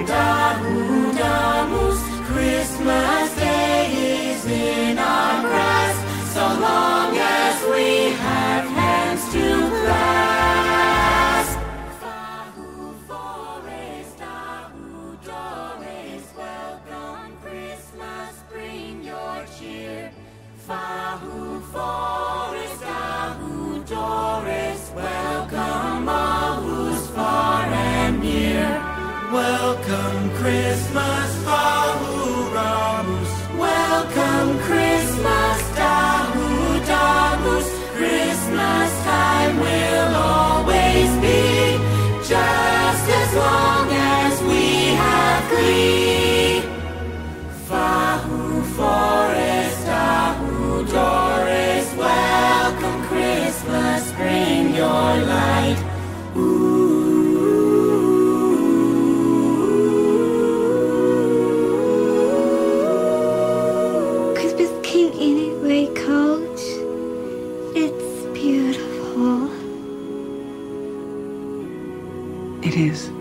Navidad. Christmas, Fahu It is.